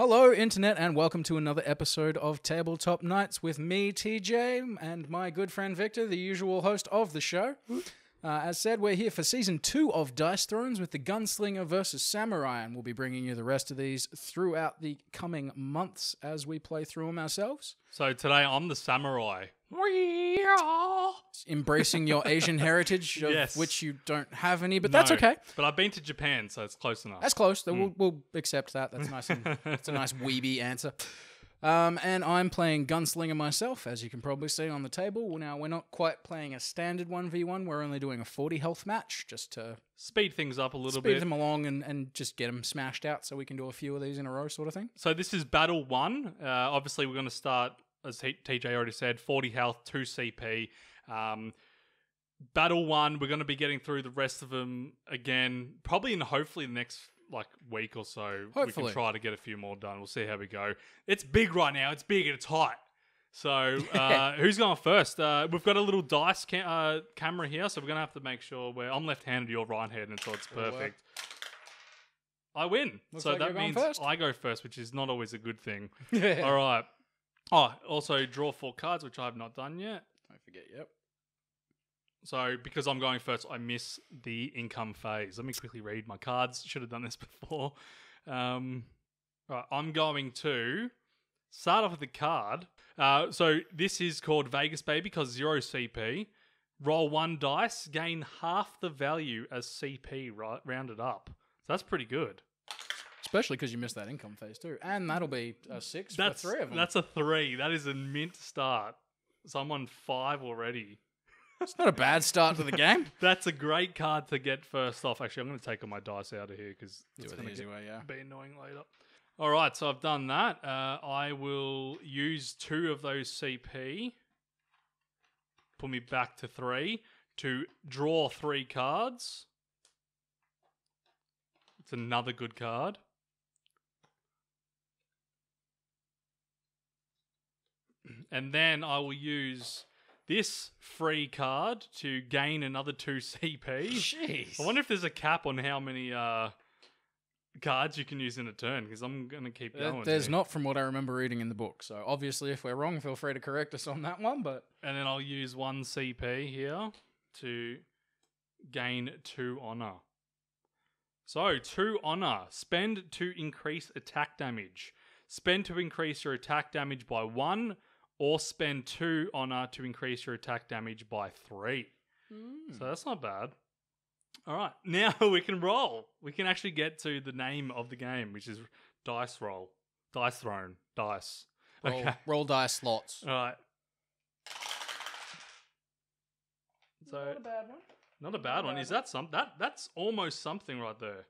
Hello, Internet, and welcome to another episode of Tabletop Knights with me, TJ, and my good friend Victor, the usual host of the show. Uh, as said, we're here for season two of Dice Thrones with the Gunslinger versus Samurai, and we'll be bringing you the rest of these throughout the coming months as we play through them ourselves. So today I'm the samurai. We are embracing your Asian heritage, of Yes. which you don't have any, but that's okay. But I've been to Japan, so it's close enough. That's close. Then We'll, we'll accept that. That's nice. And, it's a nice weeby answer. Um, and I'm playing Gunslinger myself, as you can probably see on the table. Now, we're not quite playing a standard 1v1. We're only doing a 40 health match just to Speed things up a little bit. speed bit. them along and, and just get them smashed out so we can do a few of these in a row, sort of thing. So this is battle one. Uh, obviously, we're going to start, as T- TJ already said, 40 health, 2 CP. Um, battle one, we're going to be getting through the rest of them again, probably in hopefully the next like week or so. We can try to get a few more done. We'll see how we go. It's big right now. It's big and it's hot. So uh, who's going first? Uh, we've got a little dice ca- uh, camera here, so we're gonna have to make sure we're. I'm left-handed, you're right-handed, so it's perfect. I win, Looks so like that you're going means first. I go first, which is not always a good thing. All All right. Oh, also draw four cards, which I have not done yet. Don't forget, yep. So because I'm going first, I miss the income phase. Let me quickly read my cards. Should have done this before. Um, right, I'm going to start off with the card. Uh, so this is called Vegas Baby because zero CP. Roll one dice, gain half the value as CP right, rounded up. So that's pretty good. Especially because you missed that income phase too. And that'll be a six That's for three of them. that's a three. That is a mint start. So I'm on five already. It's not a bad start to the game. That's a great card to get first off. Actually, I'm going to take all my dice out of here because it's going to yeah. be annoying later. All right, so I've done that. Uh, I will use two of those CP, put me back to three to draw three cards. It's another good card. And then I will use this free card to gain another two CP. Jeez. I wonder if there's a cap on how many uh, cards you can use in a turn because I'm going to keep going. There's here. not from what I remember reading in the book. So obviously, if we're wrong, feel free to correct us on that one. But And then I'll use one CP here to gain two honor. So, two honor. Spend to increase attack damage. Spend to increase your attack damage by one, or spend two honor to increase your attack damage by three. Hmm. So that's not bad. All right, now we can roll. We can actually get to the name of the game, which is dice roll, dice thrown, dice. roll, Okay. roll dice slots. All right. So not a bad one. not a bad one. Is that some that that's almost something right there.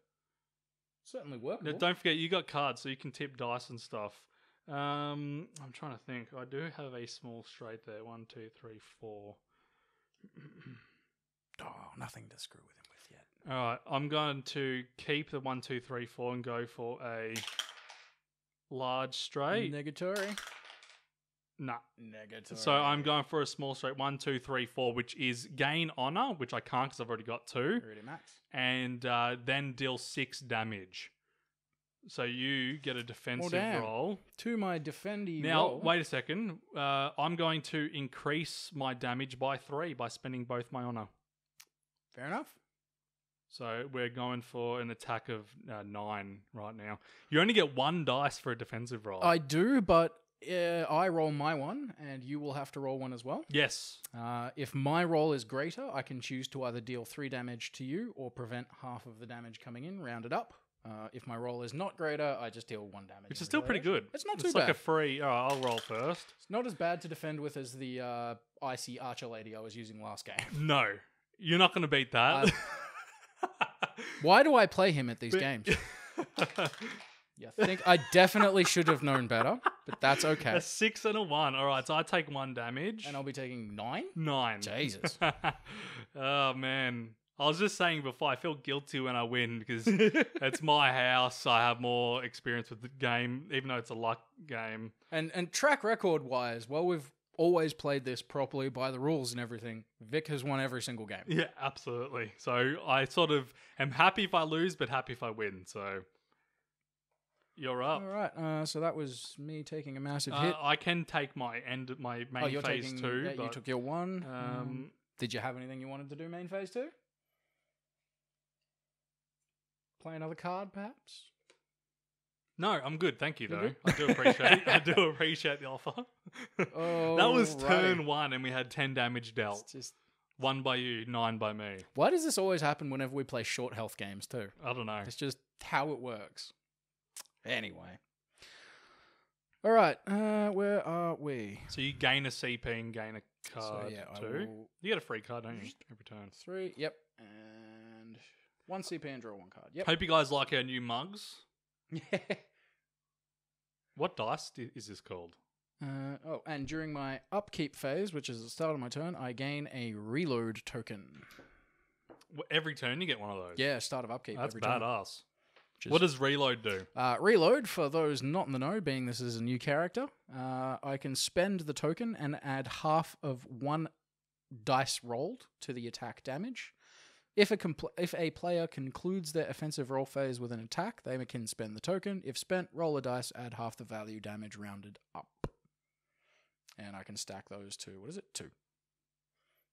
Certainly Now, workable. don't forget you got cards, so you can tip dice and stuff. Um, I'm trying to think. I do have a small straight there. One, two, three, four. Oh, nothing to screw with him with yet. All right, I'm going to keep the one, two, three, four, and go for a large straight. Negatory. nah. Negatory. So I'm going for a small straight. One, two, three, four, which is gain honor, which I can't because I've already got two. Already max. and uh, then deal six damage. So you get a defensive damn. roll. To my defendy Now, roll. wait a second. Uh, I'm going to increase my damage by three by spending both my honor. Fair enough. So we're going for an attack of uh, nine right now. You only get one dice for a defensive roll. I do, but uh, I roll my one, and you will have to roll one as well. yes. Uh, if my roll is greater, I can choose to either deal three damage to you or prevent half of the damage coming in, rounded up. Uh, if my roll is not greater, I just deal one damage. Which is still pretty good. It's not too It's bad. like a free. Right, I'll roll first. It's not as bad to defend with as the uh, icy archer lady I was using last game. No, you're not going to beat that. Why do I play him at these games? You think I definitely should have known better, but that's okay. a six and a one. All right, so I take one damage. And I'll be taking nine. Nine. Jesus. oh man. I was just saying before, I feel guilty when I win because it's my house. I have more experience with the game, even though it's a luck game. And and track record wise, well, we've always played this properly by the rules and everything. Vic has won every single game. Yeah, absolutely. So I sort of am happy if I lose, but happy if I win. So you're up. All right. Uh, so that was me taking a massive Uh, hit. I can take my end, my main oh, you're phase taking. two. yeah, you took your one. um, Um, did you have anything you wanted to do main phase two? Play another card, perhaps. no, I'm good. Thank you, though. good? I do appreciate. I do appreciate the offer. Oh, that was turn one, and we had ten damage dealt. It's just One by you, nine by me. why does this always happen whenever we play short health games too? I don't know. It's just how it works. Anyway. All right. Uh, where are we? So you gain a CP and gain a card so yeah, I too. will You get a free card, don't you? Every turn. three. Yep, and one CP and draw one card. Yep. Hope you guys like our new mugs. Yeah. What dice di- is this called? Uh, oh, and during my upkeep phase, which is the start of my turn, I gain a reload token. Wh- Every turn you get one of those. Yeah, start of upkeep. that's every turn. badass. What does reload do? Uh, reload, for those not in the know, being this is a new character, uh, I can spend the token and add half of one dice rolled to the attack damage. If a compl- if a player concludes their offensive roll phase with an attack, they can spend the token. If spent, roll a dice, add half the value damage rounded up. And I can stack those to, what is it? Two.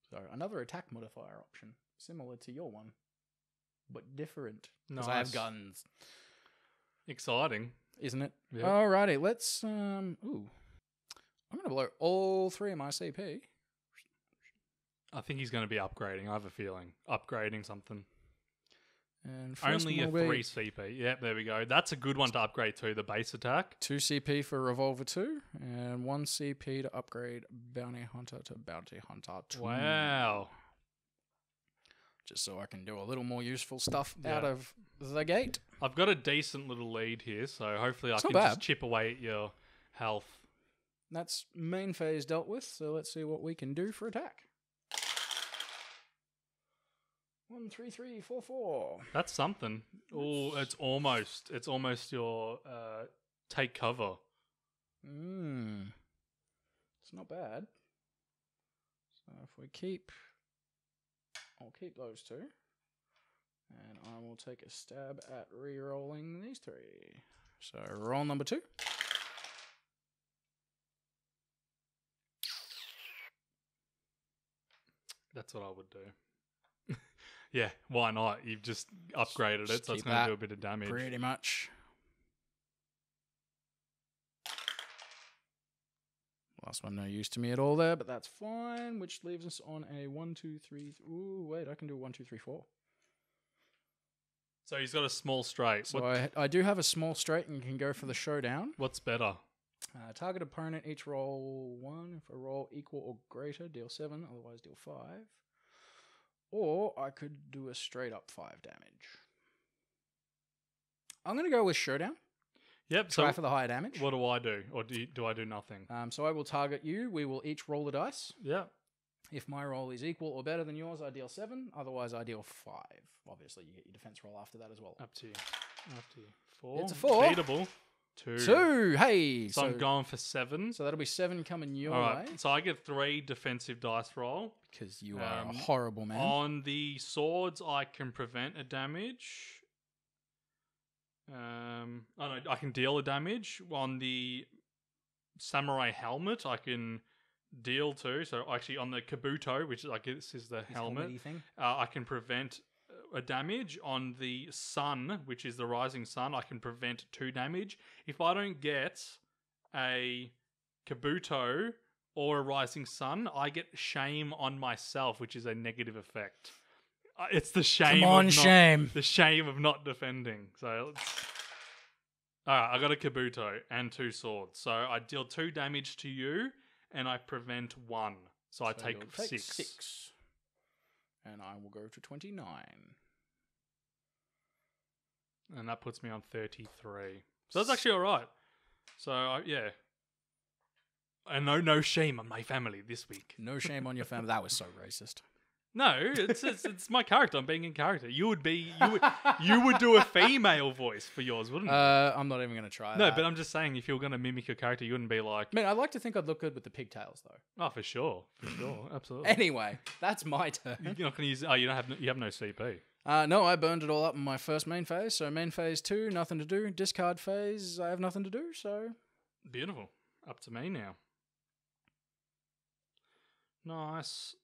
So another attack modifier option, similar to your one, but different. Because I have guns Exciting. isn't it? Yeah. Alrighty, let's um ooh. I'm gonna blow all three of my CP. I think he's going to be upgrading. I have a feeling upgrading something. And Only a three CP. Yep, there we go. That's a good one to upgrade to the base attack. two CP for Revolver two, and one CP to upgrade Bounty Hunter to Bounty Hunter two. Wow. Just so I can do a little more useful stuff Yeah. out of the gate. I've got a decent little lead here, so hopefully I can not just chip away at your health. That's main phase dealt with, so let's see what we can do for attack. One, three, three, four, four. That's something. Oh, it's almost. It's almost your uh, take cover. Hmm. It's not bad. So if we keep, I'll keep those two, and I will take a stab at re-rolling these three. So roll number two. That's what I would do. Yeah, why not? You've just upgraded Just it, so it's going to do a bit of damage. Pretty much. Last one no use to me at all there, but that's fine. Which leaves us on a one, two, three. Ooh, wait, I can do a one, two, three, four. So he's got a small straight. So I, I do have a small straight and can go for the showdown. what's better? Uh, target opponent each roll one. If a roll equal or greater, deal seven. Otherwise, deal five. Or I could do a straight up five damage. I'm going to go with showdown. Yep. Try So for the higher damage. what do I do, or do you, do I do nothing? Um, so I will target you. We will each roll the dice. Yeah. If my roll is equal or better than yours, I deal seven. Otherwise, I deal five. Obviously, you get your defense roll after that as well. Up to you. Up to you. Four. It's a four. Beatable. Two. Two. Hey. So, I'm going for seven. so that'll be seven coming your All way. So I get three defensive dice roll. because you are Um, a horrible man. On the swords, I can prevent a damage. Um, oh no, I can deal a damage. On the samurai helmet, I can deal two. So actually, on the kabuto, which I guess is the His helmet, thing. uh, I can prevent a damage. On the sun, which is the rising sun, I can prevent two damage. If I don't get a kabuto or a rising sun, I get shame on myself, which is a negative effect. Uh, It's the shame. Come on, of not, shame. The shame of not defending. So, let's... all right, I got a kabuto and two swords. So I deal two damage to you, and I prevent one. So, I take, you'll six. six. And I will go to 29. and that puts me on 33. So that's actually all right. So uh, yeah, and no no shame on my family this week. No shame on your family. That was so racist. No, it's it's, it's my character. I'm being in character. You would be you would you would do a female voice for yours, wouldn't you? Uh, I'm not even going to try no, that. but I'm just saying if you were going to mimic your character, you wouldn't be like, I mean, I'd like to think I'd look good with the pigtails, though. oh, for sure, for sure, absolutely. Anyway, that's my turn. You're not going to use. Oh, you don't have. No, you have no CP. Uh, no, I burned it all up in my first main phase. So main phase two, nothing to do. Discard phase, I have nothing to do. So Beautiful. Up to me now. Nice.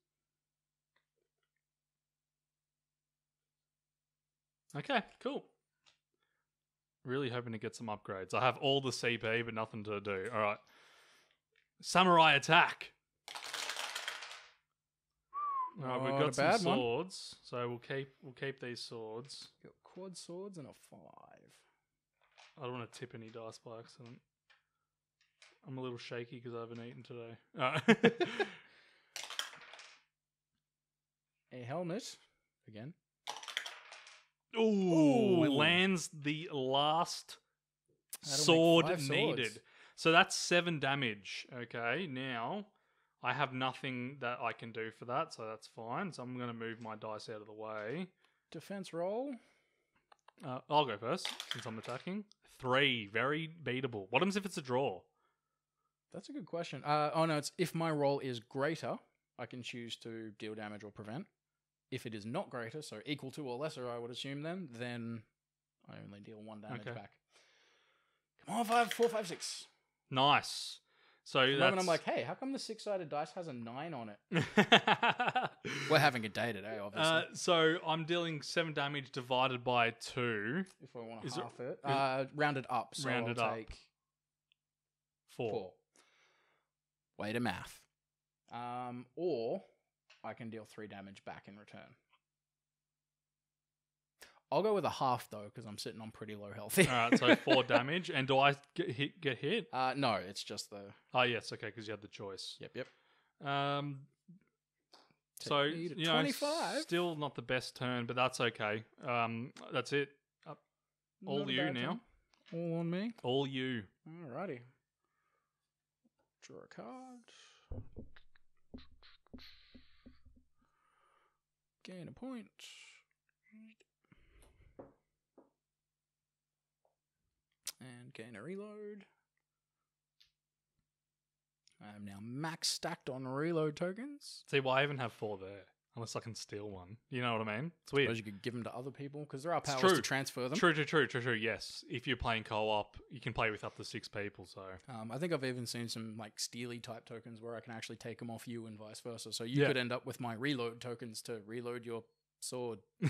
Okay, cool. Really hoping to get some upgrades. I have all the CP, but nothing to do. All right. Samurai attack. All right, we've Not got a some bad one. swords, so we'll keep we'll keep these swords. got quad swords and a five. I don't want to tip any dice by accident. I'm a little shaky because I haven't eaten today. Uh, A helmet again. Ooh, it Ooh. lands the last sword needed. swords. So that's seven damage. Okay, now I have nothing that I can do for that, so that's fine. So I'm going to move my dice out of the way. Defense roll. Uh, I'll go first since I'm attacking. Three, very beatable. What happens if it's a draw? That's a good question. Uh, oh no, it's if my roll is greater, I can choose to deal damage or prevent. If it is not greater, so equal to or lesser, I would assume then, then I only deal one damage Okay. back. Come on, five, four, five, six. Nice. So The that's. moment I'm like, hey, how come the six-sided dice has a nine on it? We're having a day today, obviously. uh, so I'm dealing seven damage divided by two, if I want to is it- half it, uh, rounded up. So Rounded I'll up. take four. four. Way to math. Um, or I can deal three damage back in return. I'll go with a half though, because I'm sitting on pretty low health. All right, so four damage. And do I get hit? Get hit? Uh, no, it's just the. Oh yes, okay, because you had the choice. Yep, yep. Um. Take So you know, 25. still not the best turn, but that's okay. Um, that's it. Up, all Not you now. turn. All on me. all you. Alrighty. Draw a card. Gain a point. And gain a reload. I'm now max stacked on reload tokens. See, why I even have four there? Unless I can steal one. You know what I mean? It's weird. Suppose you could give them to other people because there are powers true. to transfer them. True, true, true, true, true. Yes, if you're playing co-op, you can play with up to six people. So Um, I think I've even seen some like steely type tokens where I can actually take them off you and vice versa. So you Yeah. could end up with my reload tokens to reload your sword,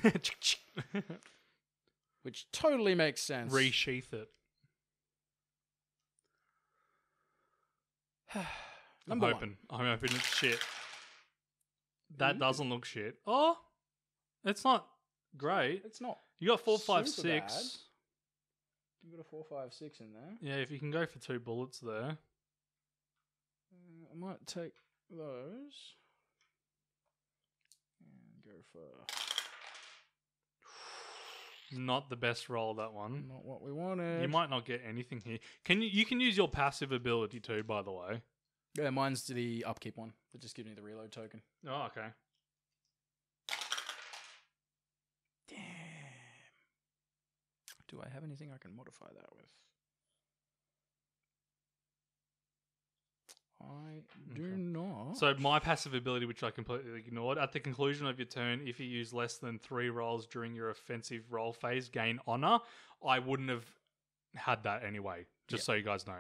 which totally makes sense. resheath it. I'm Number one. hoping. I'm hoping it's shit. That Ooh. doesn't look shit. Oh, it's not great. It's not. You got four, five, six. super six. bad. You've got a four, five, six in there. Yeah, if you can go for two bullets there. Uh, I might take those and go for Not the best roll that one. not what we wanted. You might not get anything here. Can you? You can use your passive ability too, by the way. Yeah, mine's the upkeep one. That just gives me the reload token. Oh, okay. Damn. Do I have anything I can modify that with? I do Okay. not. So my passive ability, which I completely ignored, at the conclusion of your turn, if you use less than three rolls during your offensive roll phase, gain honor. I wouldn't have had that anyway. Just Yeah. so you guys know,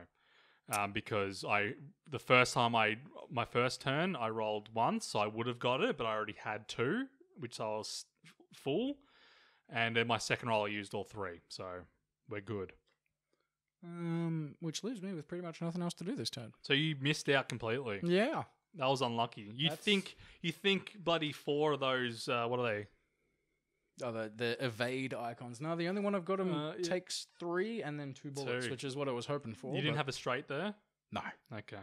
um, because I the first time I my first turn I rolled once, so I would have got it, but I already had two, which I was full, and then my second roll I used all three, so we're good. um, which leaves me with pretty much nothing else to do this turn. So you missed out completely. Yeah. That was unlucky. You That's- think you think bloody four of those? Uh, what are they? Oh, the, the evade icons. No, the only one I've got him Uh, yeah. takes three and then two bullets, Two. which is what I was hoping for. you didn't have a straight there. no. Okay.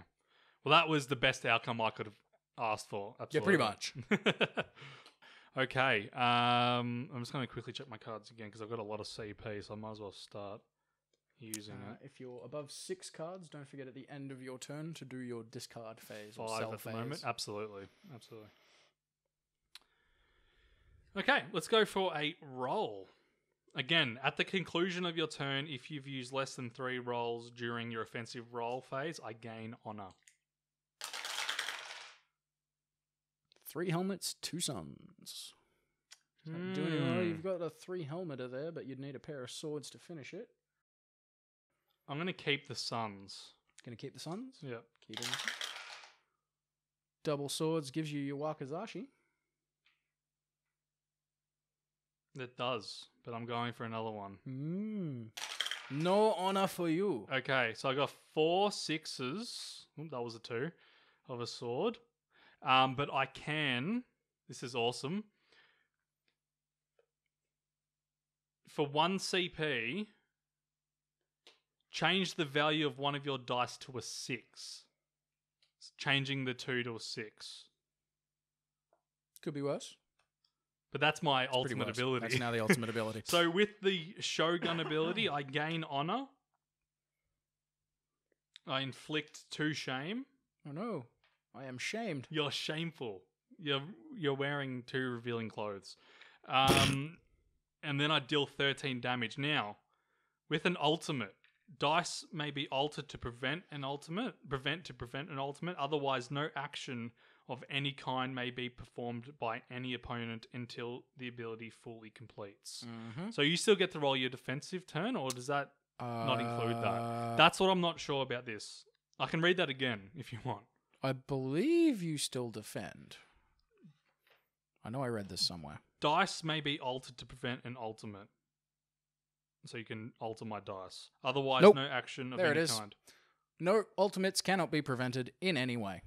Well, that was the best outcome I could have asked for. Yeah, pretty much. okay. Um, I'm just going to quickly check my cards again because I've got a lot of CP, so I might as well start using Uh, it. if you're above six cards, don't forget at the end of your turn to do your discard phase or Five sell at the phase. moment. Absolutely. Absolutely. Okay, let's go for a roll. Again, at the conclusion of your turn, if you've used less than three rolls during your offensive roll phase, I gain honor. Three helmets, two suns. Doesn't Do well. Hmm. You've got a three helmeter there, but you'd need a pair of swords to finish it. I'm going to keep the Suns. Gonna keep the suns. Yep. Keep it. Double swords gives you your Wakizashi. It does, but I'm going for another one. Mm. No honor for you. Okay, so I got four sixes. Ooh, that was a two of a sword. Um, but I can. This is awesome. For one CP, change the value of one of your dice to a six. It's changing the two to a six. Could be worse. But that's my ultimate ability. That's now the ultimate ability. So with the Shogun ability, I gain honor. I inflict two shame. oh no, I am shamed. You're shameful. You're you're wearing two revealing clothes. Um, and then I deal 13 damage. Now, with an ultimate, dice may be altered to prevent an ultimate, prevent to prevent an ultimate. Otherwise, no action of any kind may be performed by any opponent until the ability fully completes. Mm-hmm. So you still get to roll your defensive turn, or does that not include Uh, that? That's what I'm not sure about this. I can read that again if you want. I believe you still defend. I know I read this somewhere. Dice may be altered to prevent an ultimate. So you can alter my dice. Otherwise, Nope. no action of There it any is. kind. No ultimates cannot be prevented in any way.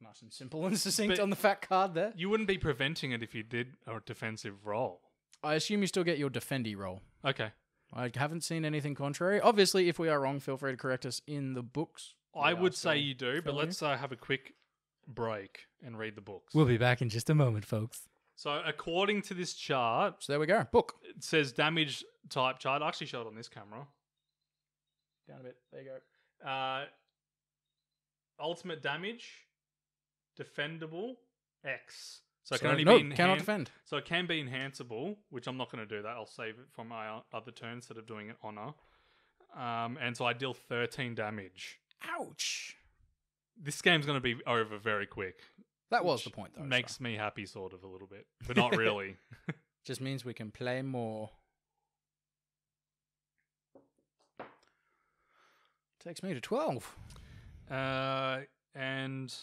Nice and simple and succinct But- on the fat card there. You wouldn't be preventing it if you did a defensive roll. I assume you still get your defendy roll. Okay. I haven't seen anything contrary. Obviously, if we are wrong, feel free to correct us in the books. I We are would say still you do, but filling let's uh, have a quick break and read the books. We'll be back in just a moment, folks. so, according to this chart, So there we go. Book. it says damage type chart. I actually showed it on this camera. Down a bit. There you go. Uh, ultimate damage, defendable, X. So it can only no, be cannot enhan- defend. So it can be enhanceable, which I'm not going to do that. I'll save it for my other turn instead of doing it honor. Um, and so I deal 13 damage. Ouch. This game's going to be over very quick. That was the point, though. Makes so. me happy, sort of, a little bit, but not really. Just means we can play more. Takes me to 12. Uh, and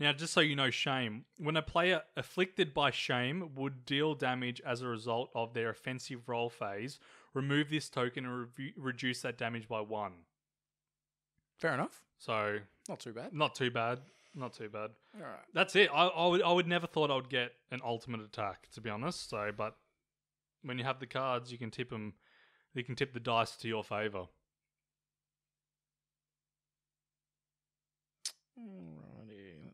now, just so you know, shame. When a player afflicted by shame would deal damage as a result of their offensive roll phase, remove this token and revu- reduce that damage by one. Fair enough. So, Not too bad. not too bad. Not too bad. All right. That's it. I, I would I would never thought I would get an ultimate attack to be honest. So, but when you have the cards, you can tip them. You can tip the dice to your favor. Alrighty,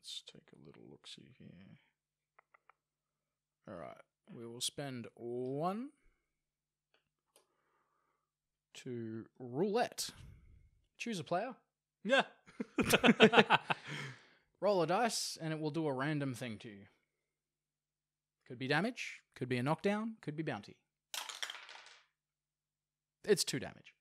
let's take a little look see here. Alright, we will spend one to roulette. Choose a player, Yeah. roll a dice, and it will do a random thing to you. Could be damage, could be a knockdown, could be bounty. It's two damage.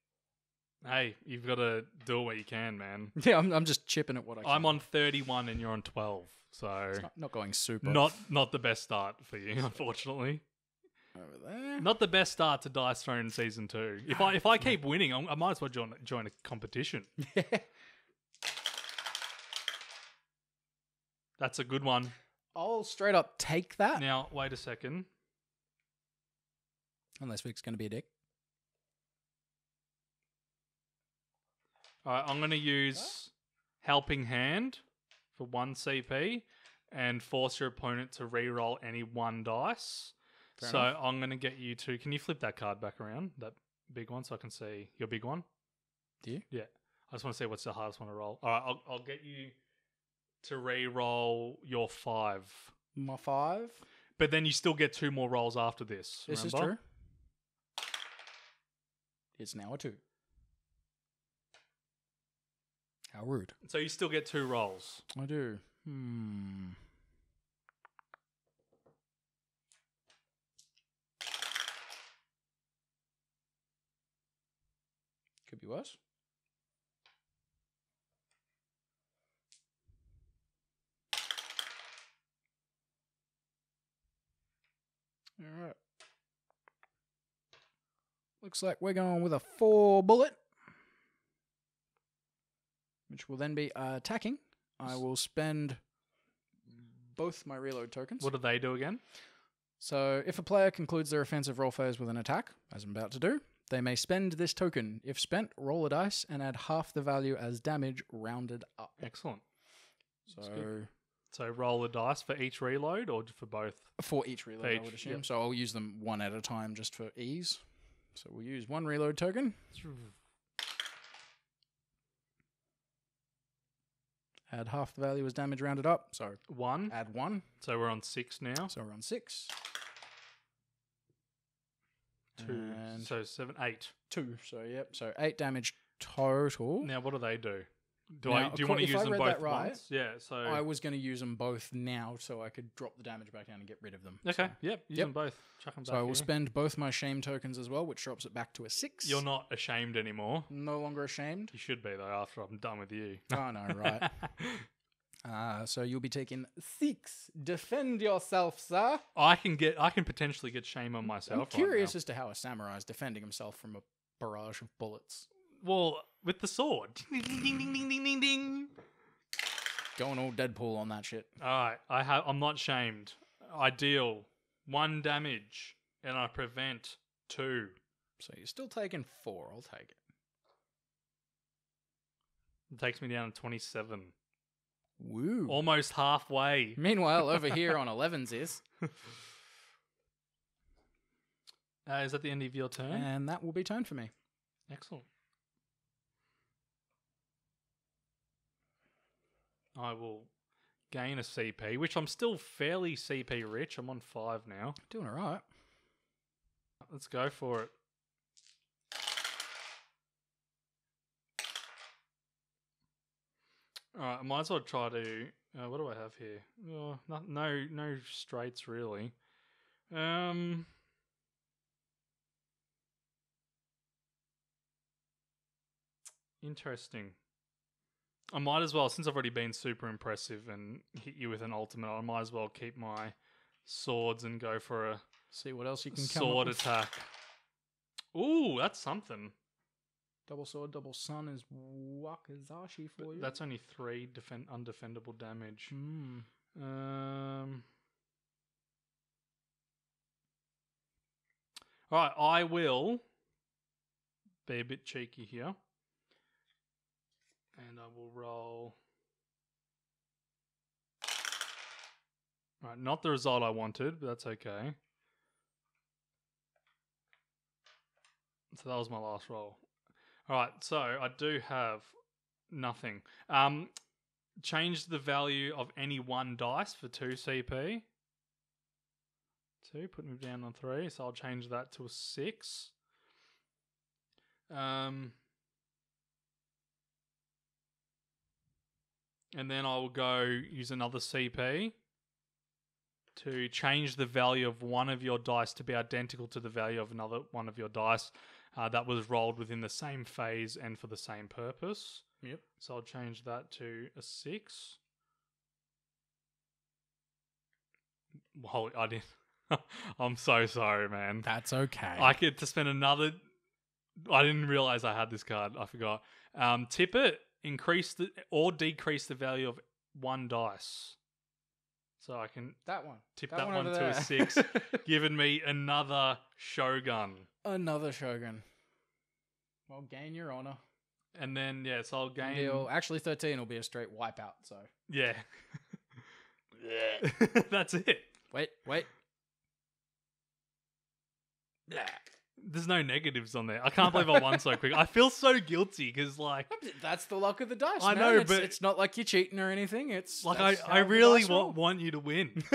Hey, you've got to do what you can, man. Yeah, I'm, I'm just chipping at what I can. I'm on 31 and you're on 12. So It's not, not going super. not not the best start for you, unfortunately. over there. Not the best start to Dice Throne season two. If I if I keep winning, I'm, I might as well join join a competition. That's a good one. I'll straight up take that. Now wait a second. Unless Vic's going to be a dick. All right, I'm going to use Helping Hand for one CP and force your opponent to re-roll any one dice. Fair so enough. I'm going to get you to. Can you flip that card back around? That big one, so I can see your big one. Do you? Yeah. I just want to see what's the hardest one to roll. All right, I'll, I'll get you to re-roll your five, My five. but then you still get two more rolls after this. This is remember? true. It's now a two. How rude. So you still get two rolls. I do. Hmm. Could be worse. All right. Looks like we're going with a four bullet, which will then be uh, attacking. I will spend both my reload tokens. What do they do again? So, if a player concludes their offensive roll phase with an attack, as I'm about to do, they may spend this token. If spent, roll a dice and add half the value as damage rounded up. Excellent. So. So roll a dice for each reload or for both? for each reload, I each, would assume. yep. So, I'll use them one at a time just for ease. So, we'll use one reload token. Add half the value as damage rounded up. So, One. add one. So we're on six now. So, we're on six. Two. And So seven, eight. two. So, yep. So, eight damage total. Now what do they do? Do Now, I do you want to use I them read both that right, once? Yeah. So I was going to use them both now so I could drop the damage back down and get rid of them. okay. Yep. Use Yep. them both. Chuck them So I will here. spend both my shame tokens as well, which drops it back to a six. You're not ashamed anymore. no longer ashamed. You should be though. After I'm done with you. oh no, right. Uh, so you'll be taking six. Defend yourself, sir. I can get. I can potentially get shame on myself. I'm right curious now. as to how a samurai is defending himself from a barrage of bullets. Well, with the sword. Ding ding ding ding ding ding ding ding. Going all Deadpool on that shit. All right. I have. I'm not shamed. I deal one damage and I prevent two. So you're still taking four. I'll take it. It takes me down to 27. Woo. Almost halfway. Meanwhile, over here on 11s is, Uh, is that the end of your turn? and that will be turn for me. Excellent. I will gain a CP, which I'm still fairly CP rich. I'm on five now. Doing all right. Let's go for it. All right, I might as well try to. Uh, what do I have here? Oh, no, no, no straights really. Um, interesting. I might as well, since I've already been super impressive and hit you with an ultimate. I might as well keep my swords and go for a See what else you can come sword attack. Ooh, that's something. Double sword, double sun is Wakizashi for you. That's only three defend undefendable damage. Hmm. Um. All right, I will be a bit cheeky here, and I will roll. All right, not the result I wanted, but that's okay. So that was my last roll. All right, so I do have nothing. Um, change the value of any one dice for two CP. Two, put me down on three, so I'll change that to a six. Um, and then I will go use another CP to change the value of one of your dice to be identical to the value of another one of your dice uh, that was rolled within the same phase and for the same purpose. Yep. So I'll change that to a six. Holy, I didn't. I'm so sorry, man. That's okay. I get to spend another. I didn't realize I had this card. I forgot. Um, tip it, increase the or decrease the value of one dice. So I can that one. tip That that, one one, to a six, giving me another shogun. Another shogun. Well, gain your honor. And then yeah, so I'll gain. Deal. Actually, thirteen will be a straight wipeout. So Yeah. That's it. wait, wait. There's no negatives on there. I can't believe I won so quick. I feel so guilty because, like, That's the luck of the dice. I man. know, it's, but- it's not like you're cheating or anything. It's like I, that's I the really dice roll. want you to win.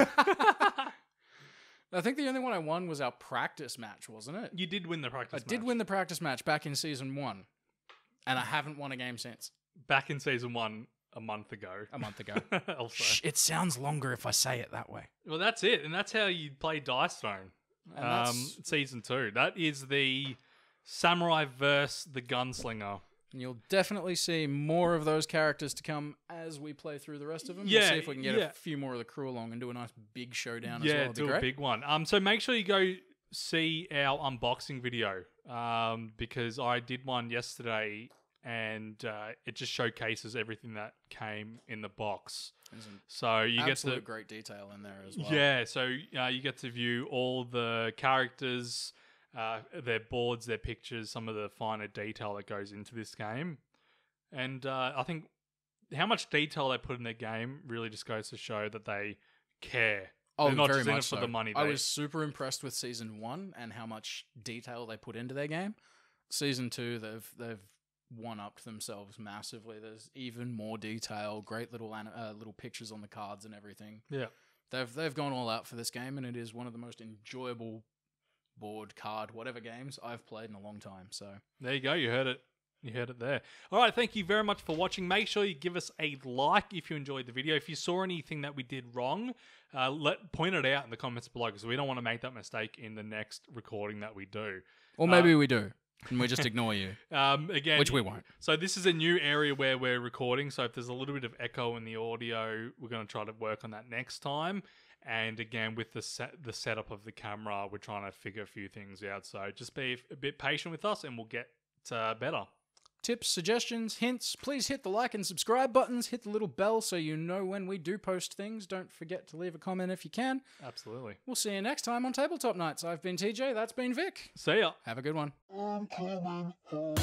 I think the only one I won was our practice match, wasn't it? you did win the practice. I did match. win the practice match back in season one, and I haven't won a game since back in season one a month ago. a month ago. also, Shh, it sounds longer if I say it that way. well, that's it, and that's how you play Dice Throne. Um, season two. That is the samurai versus the gunslinger And you'll definitely see more of those characters to come as we play through the rest of them. we'll Yeah, see if we can get yeah. a few more of the crew along and do a nice big showdown as yeah, well. It'd be do a big one. Um, so make sure you go see our unboxing video. Um, because I did one yesterday, and uh, it just showcases everything that came in the box. So you get to great detail in there as well. Yeah, so uh, you get to view all the characters, uh, their boards, their pictures, some of the finer detail that goes into this game. And uh, I think how much detail they put in their game really just goes to show that they care. Oh, They're not very just in it much for the money. I They- was super impressed with season one and how much detail they put into their game. Season two, they've they've one upped themselves massively. There's even more detail, great little uh, little pictures on the cards and everything. Yeah. They've they've gone all out for this game, and it is one of the most enjoyable board, card, whatever games I've played in a long time. So There you go. You heard it. You heard it there. All right. Thank you very much for watching. Make sure you give us a like if you enjoyed the video. If you saw anything that we did wrong, uh, let point it out in the comments below because we don't want to make that mistake in the next recording that we do. or maybe we do, and we just ignore you, Um, again, which we won't. So this is a new area where we're recording. So if there's a little bit of echo in the audio, we're going to try to work on that next time. And again, with the set, the setup of the camera, we're trying to figure a few things out. So just be a bit patient with us, and we'll get uh, better. Tips, suggestions, hints, please hit the like and subscribe buttons. Hit the little bell so you know when we do post things. Don't forget to leave a comment if you can. Absolutely. We'll see you next time on Tabletop Knights. I've been TJ, that's been Vic. See ya. Have a good one. I'm coming home.